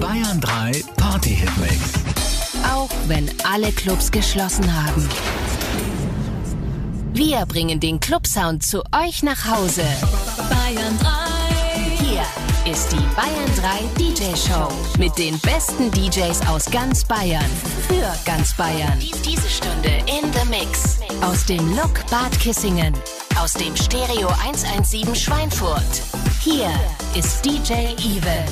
Bayern 3 Party-Hitmix. Auch wenn alle Clubs geschlossen haben. Wir bringen den Clubsound zu euch nach Hause. Bayern 3. Hier ist die Bayern 3 DJ Show mit den besten DJs aus ganz Bayern. Für ganz Bayern. Diese Stunde in the Mix. Aus dem Look Bad Kissingen. Aus dem Stereo 117 Schweinfurt. Hier ist DJ Evil.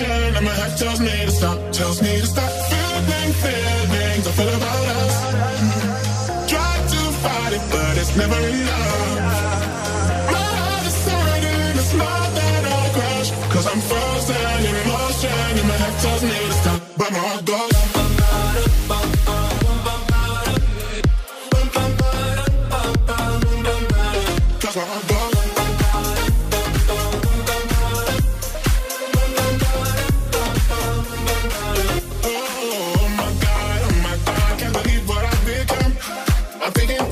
attention And my head tells me to stop Tells me to stop. Feeling feelings I feel about us. Try to fight it but it's never enough. My heart is hurting It's more than a crush Cause I'm frozen in emotion And my head tells me to stop. But my heart goes I'm thinking.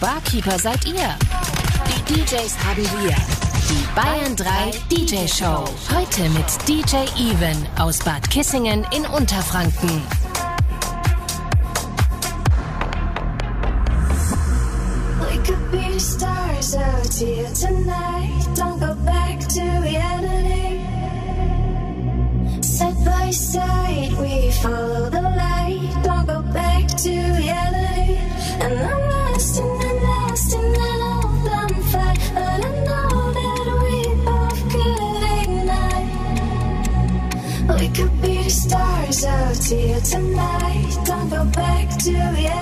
Barkeeper seid ihr. Die DJs haben wir. Die Bayern 3 DJ Show. Heute mit DJ Even aus Bad Kissingen in Unterfranken. We could be stars out here tonight. Don't go serious.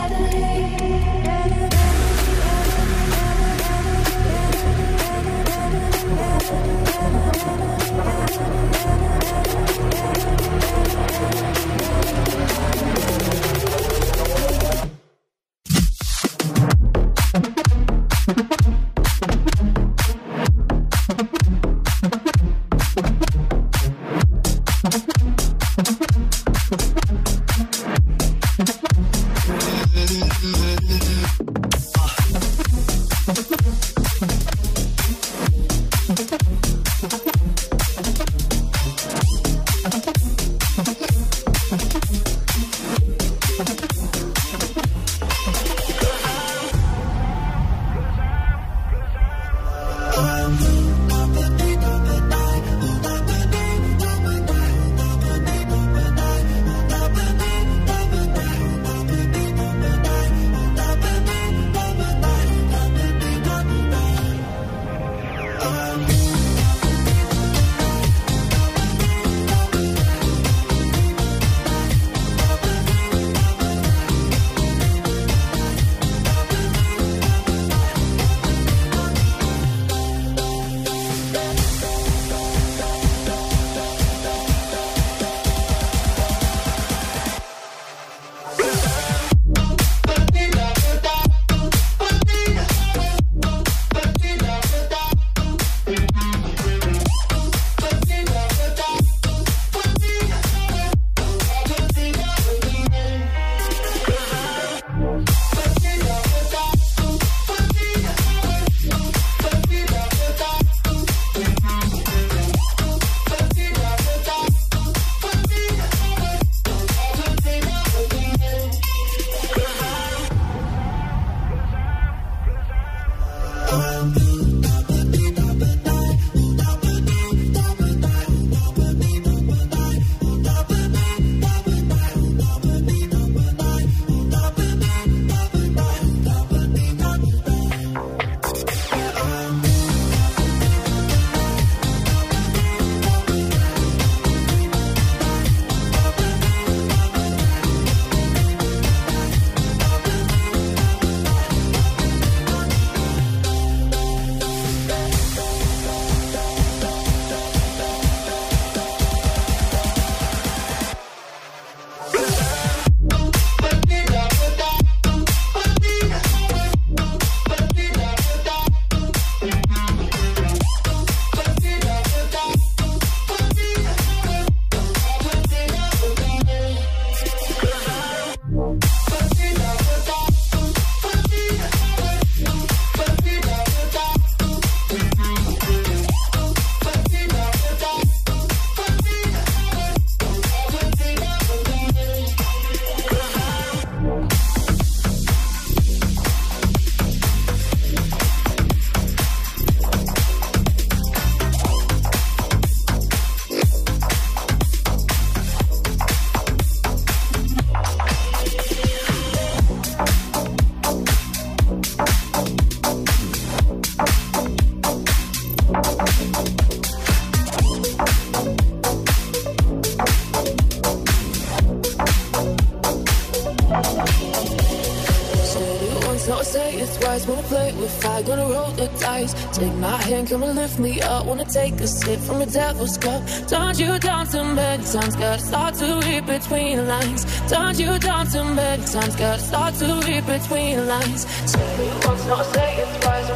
Wanna take a sip from the devil's cup. Turned you down too many times, gotta start to read between the lines. Turned you down too many times, gotta start to read between the lines. Say it once, not say it twice.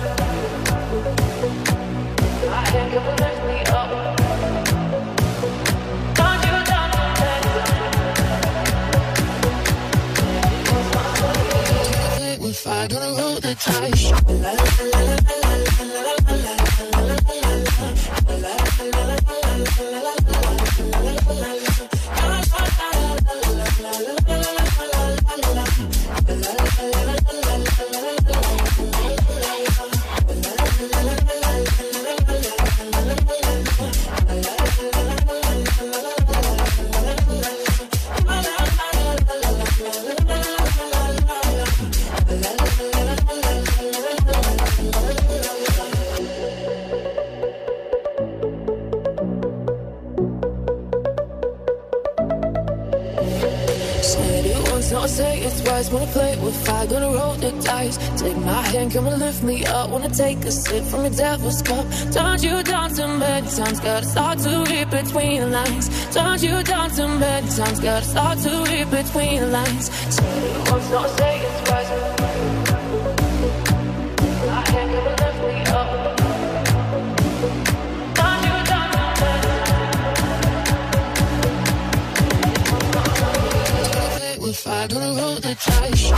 My come and lift me up. Play with fire, roll the dice. La, la, la, la, Said it once, now I say it twice. Wanna play with fire, gonna roll the dice. Take my hand, come and lift me up. Wanna take a sip from the devil's cup. Turned you down too many times, gotta start to read between the lines. Turned you down too many times, gotta start to read between the lines. Said it once, not say it twice. I don't want the touch.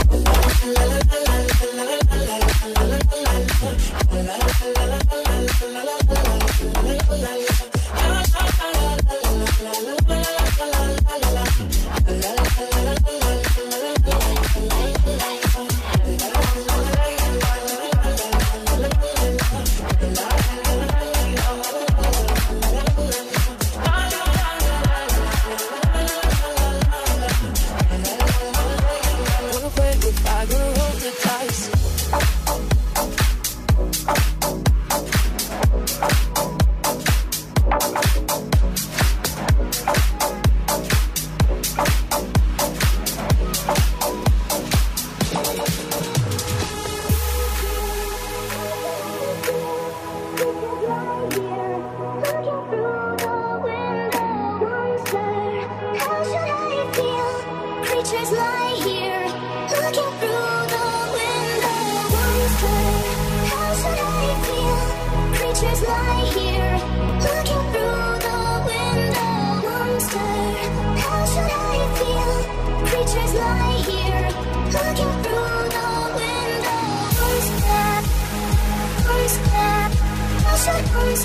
Thank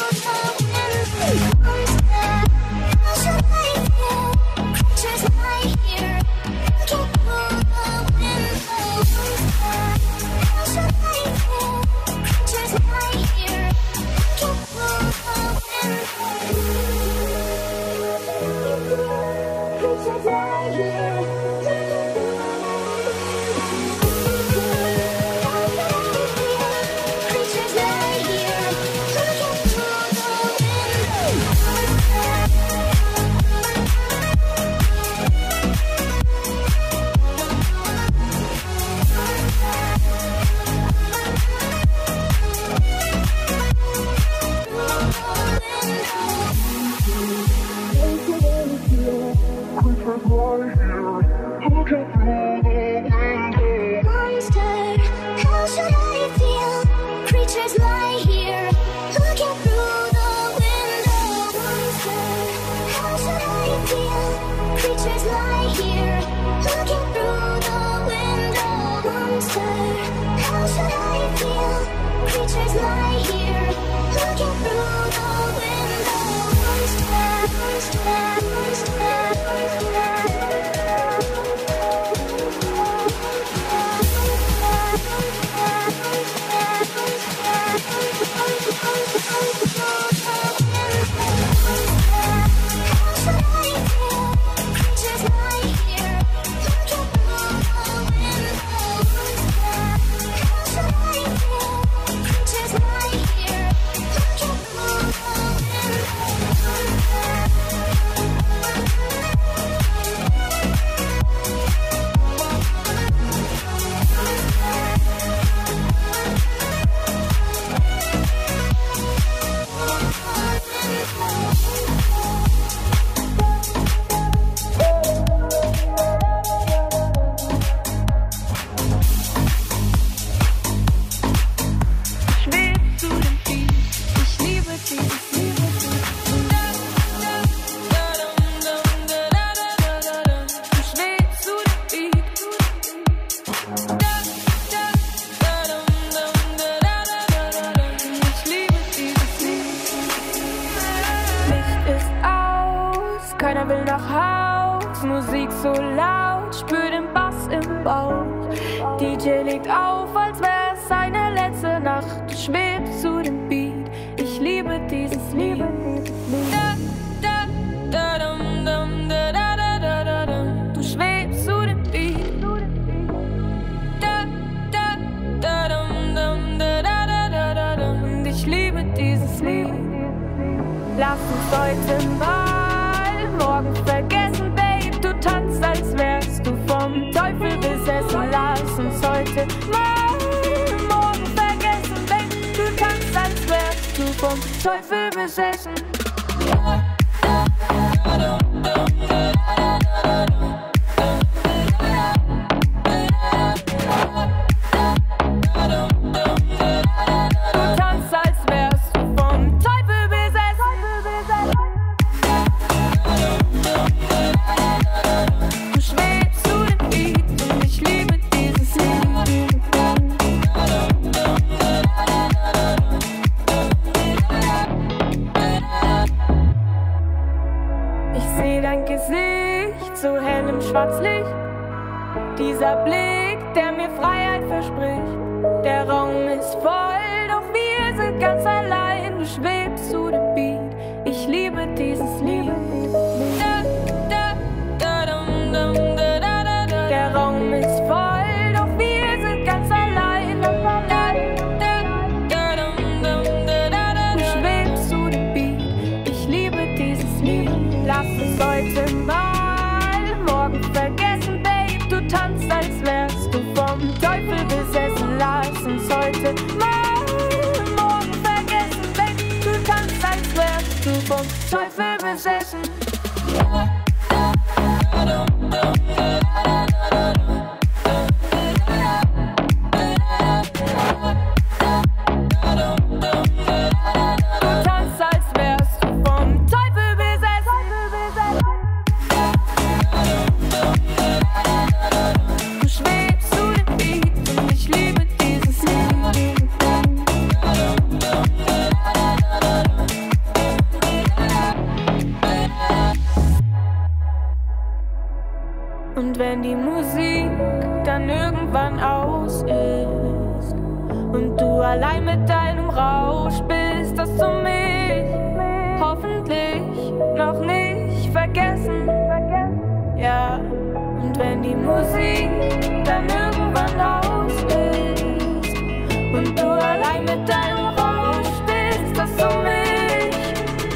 you.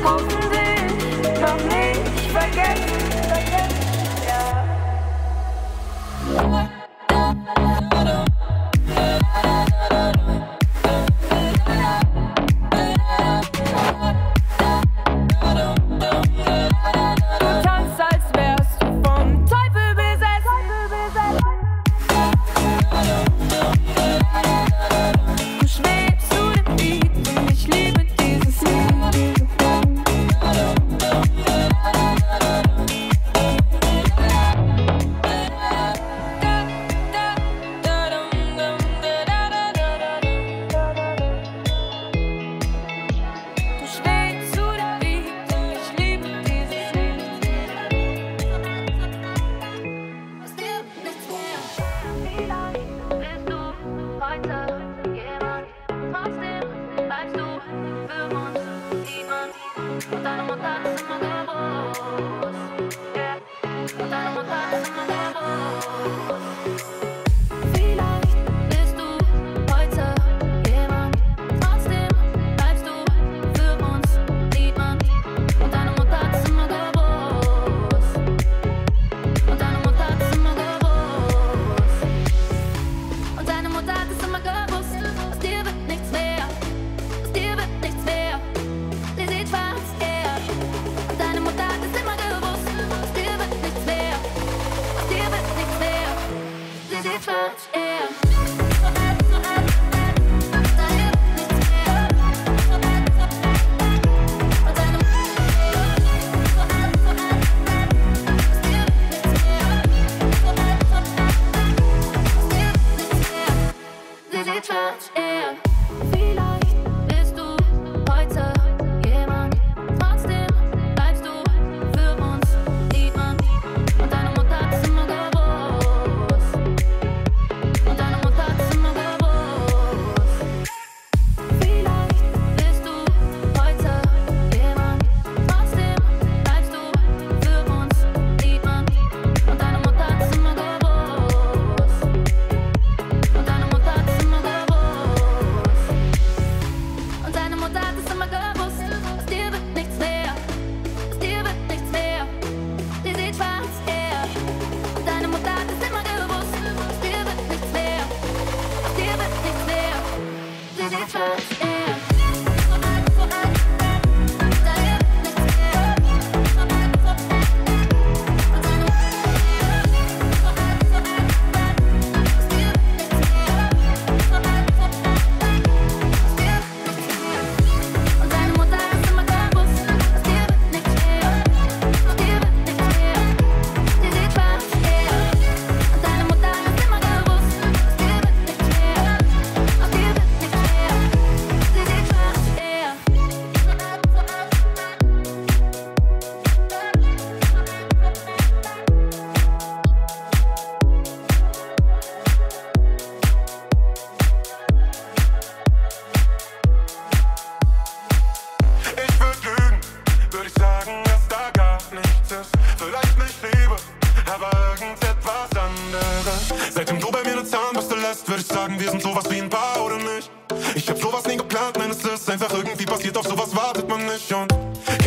Oh.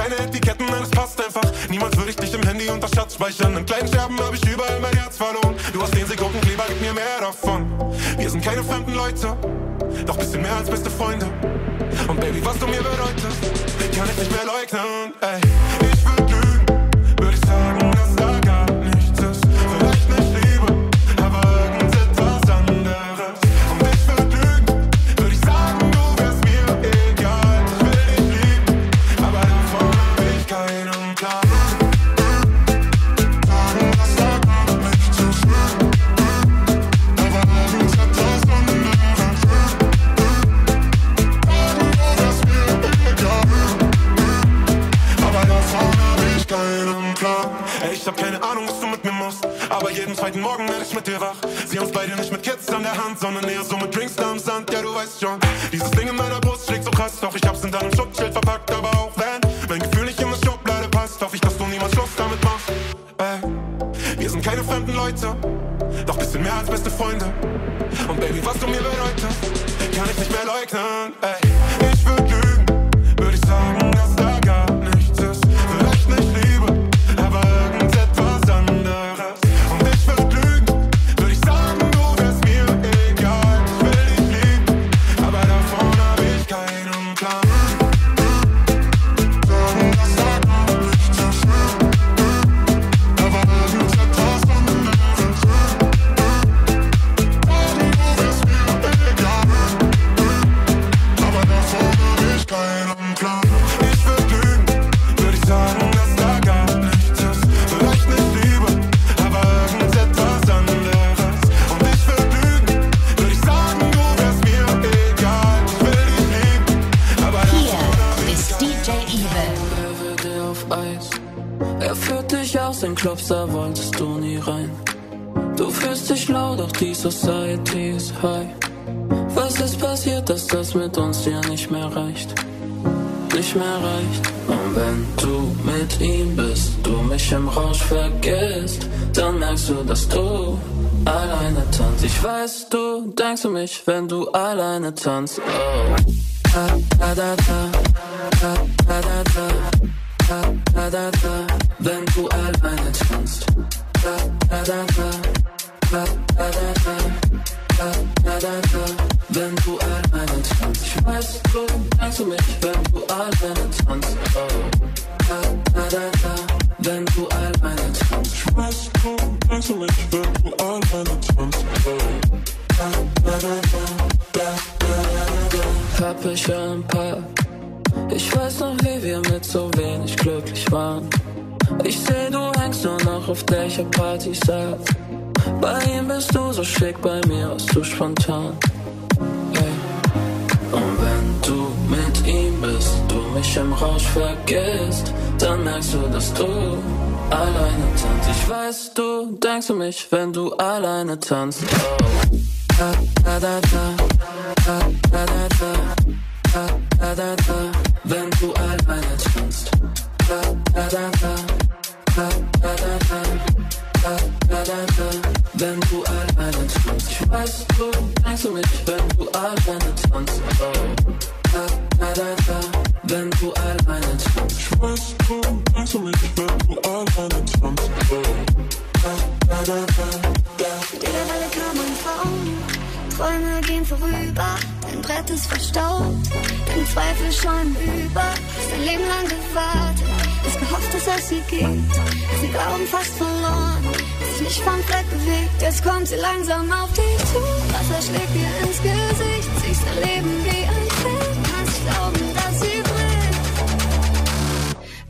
Keine Etiketten, es passt einfach. Niemals würde ich dich im Handy unter Schatz speichern. In kleinen Scherben habe ich überall mein Herz verloren. Du hast 10 Sekunden Kleber, gib mir mehr davon. Wir sind keine fremden Leute, doch bisschen mehr als beste Freunde. Und Baby, was du mir bedeutest, kann ich nicht mehr leugnen. Ey, ich würde lügen, würde ich sagen, jeden zweiten Morgen werde ich mit dir wach. Sieh uns beide nicht mit Kids an der Hand, sondern eher so mit Drinks am Sand. Ja, du weißt schon. Dieses Ding in meiner Brust schlägt so krass. Doch ich hab's in deinem Schutzschild verpackt. Aber auch wenn mein Gefühl nicht in das Schublade passt, hoffe ich, dass du niemals Schluss damit machst. Ey, wir sind keine fremden Leute. Doch bisschen mehr als beste Freunde. Und Baby, was du mir bedeutest, kann ich nicht mehr leugnen. Ey, Clubs, da wolltest du nie rein. Du fühlst dich schlau, doch die Society ist high. Was ist passiert, dass das mit uns dir nicht mehr reicht? Nicht mehr reicht. Und wenn du mit ihm bist, du mich im Rausch vergisst, dann merkst du, dass du alleine tanzt. Ich weiß, du denkst an mich, wenn du alleine tanzt. Oh. Da, da, da, da. Da, da, da, da da da, wenn du alleine tanzt. Da da da da, da da da da, da da da da, wenn du alleine tanzt. Ich weiß, du kannst du mich, wenn du alleine tanzt. Oh. Da da da da, wenn du alleine tanzt. Ich weiß, du kannst du mich, wenn du alleine tanzt. Oh. Da da da da, da da da da. Hab ich ein paar ich weiß noch, wie wir mit so wenig glücklich waren. Ich seh, du hängst nur noch auf welcher Party sagt. Bei ihm bist du so schick, bei mir warst du spontan. Ey. Und wenn du mit ihm bist, du mich im Rausch vergisst, dann merkst du, dass du alleine tanzt. Ich weiß, du denkst an mich, wenn du alleine tanzt. Oh. Da, da, da, da, da, da, da, da. Da, da, da, da, wenn du alleine tanzt. Da, da, da, da, da, da, da, da, da, da, da, da, wenn du alleine tanzt. Ich du denkst an mich, wenn du alleine tanzt. Oh. Da, da, da, da, wenn du alleine tanzt. Ich weiß, du denkst an mich, wenn du alleine tanzt. Oh. Da, da, da, da, da. Mittlerweile kann man Frauen, Träume gehen vorüber, Brett ist verstaubt, deine Zweifel schäumen über, hast dein Leben lang gewartet, hast gehofft, dass es sie gibt, sie glauben fast verloren, dich nicht vom Fleck bewegt, jetzt kommt sie langsam auf dich zu, Wasser schlägt dir ins Gesicht, siehst dein Leben wie ein Film, kannst glauben, dass sie bricht.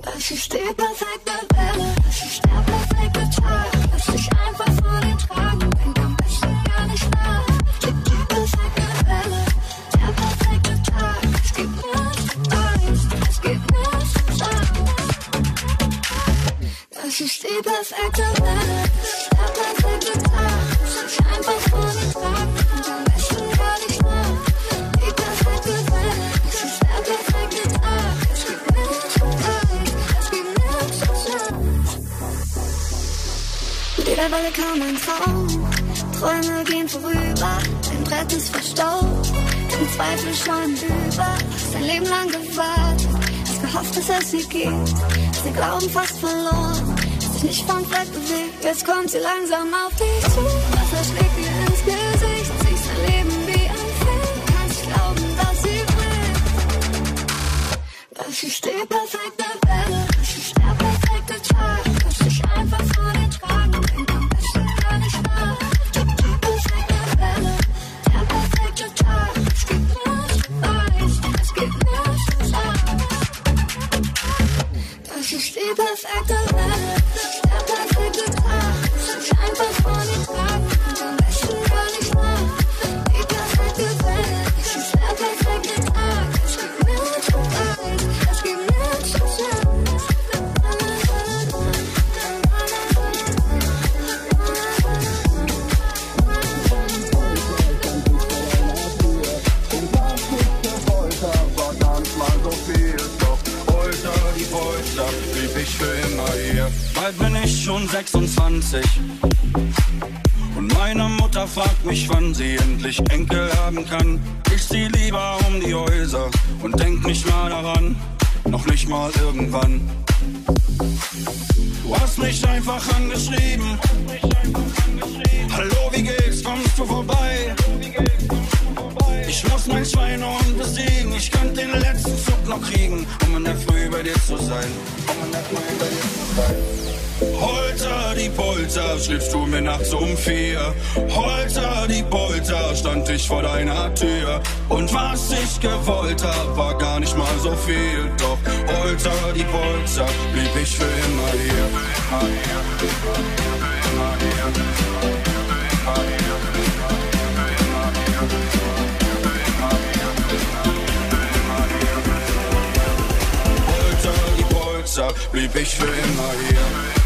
Das ist die perfekte Zweifel schon über, sein Leben lang gewartet. Hast gehofft, dass es sie gibt. hast den Glauben fast verloren. Hast dich nicht vom Fleck bewegt, jetzt kommt sie langsam auf dich zu. Was schlägt ich Enkel haben kann. Ich zieh lieber um die Häuser und denk nicht mal daran, noch nicht mal irgendwann. Du hast mich einfach angeschrieben. Hallo, wie geht's? Kommst du vorbei? Ich muss mein Schweinehund besiegen. Ich könnte den letzten Zug noch kriegen, um in der Früh bei dir zu sein. Holter die Polter, schläfst du mir nachts um vier. Holzer, stand ich vor deiner Tür. Und was ich gewollt hab, war gar nicht mal so viel. Doch Holzer, die Polzer, blieb ich für immer hier. Für die Polzer, blieb ich für immer hier.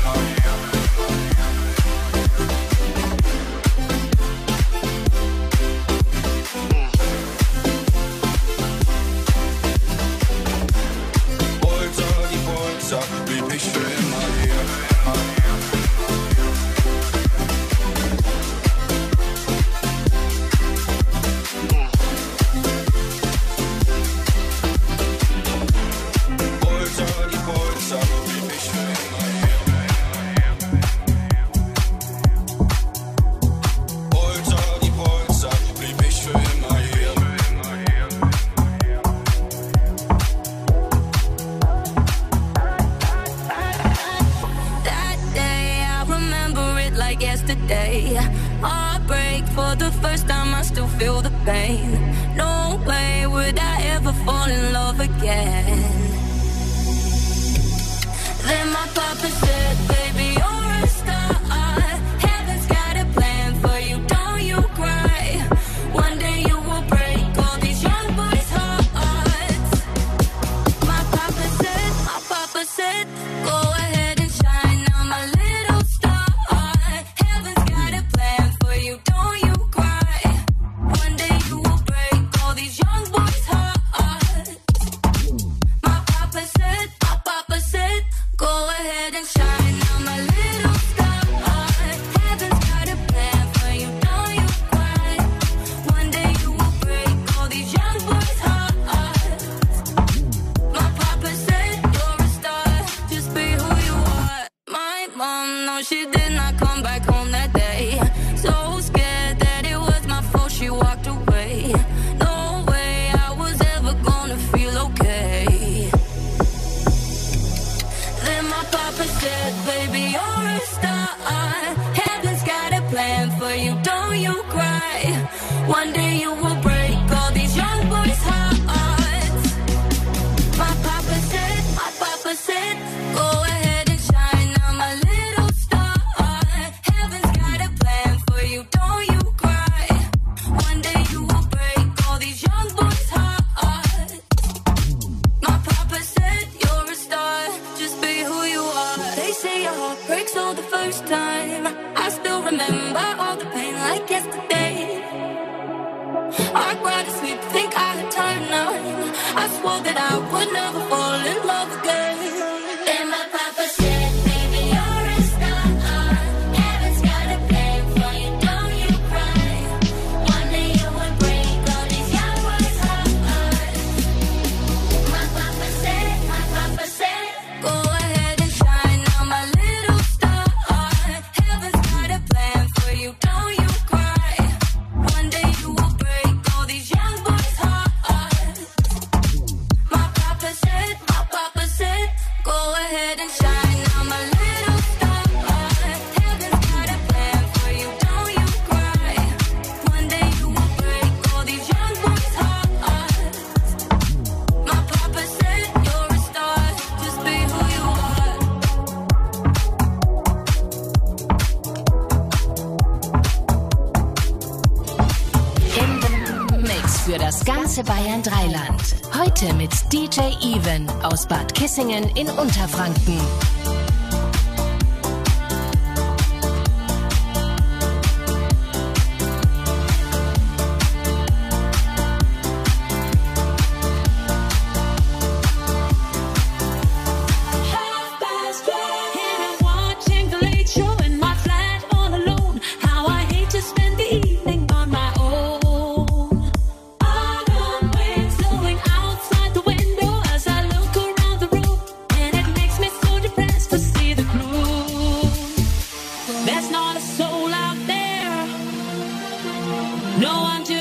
like yesterday. I cried to sleep, think I'd turn now. I swore that I would never. Messingen in Unterfranken. not a soul out there. No one.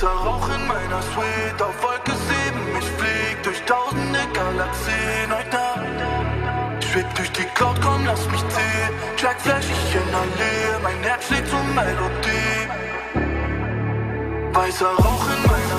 Weißer Rauch in meiner Suite auf Wolke 7. Ich flieg durch tausende Galaxien heute Nacht. Schweb durch die Cloud, komm, lass mich ziehen. Jack Flash, ich inhaliere. Mein Herz schlägt zur Melodie. Weißer Rauch in meiner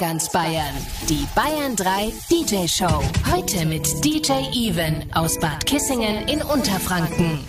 ganz Bayern. Die Bayern 3 DJ Show. Heute mit DJ Even aus Bad Kissingen in Unterfranken.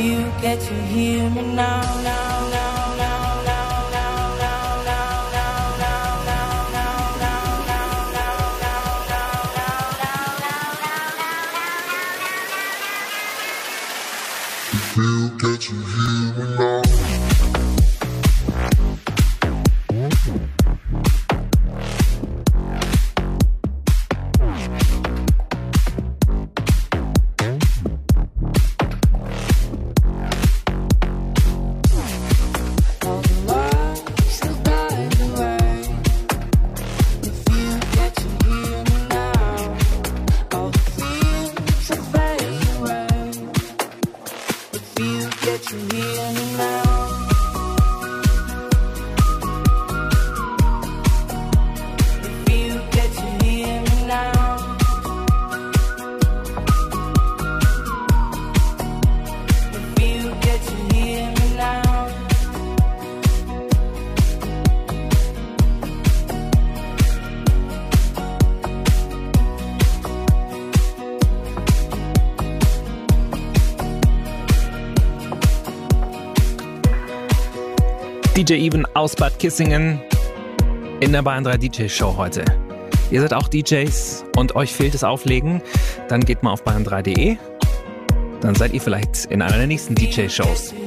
you, get to hear me now, now, now. You get to hear me now. DJ Even aus Bad Kissingen in der Bayern 3 DJ Show heute. Ihr seid auch DJs und euch fehlt das Auflegen, dann geht mal auf bayern3.de. Dann seid ihr vielleicht in einer der nächsten DJ Shows. Hear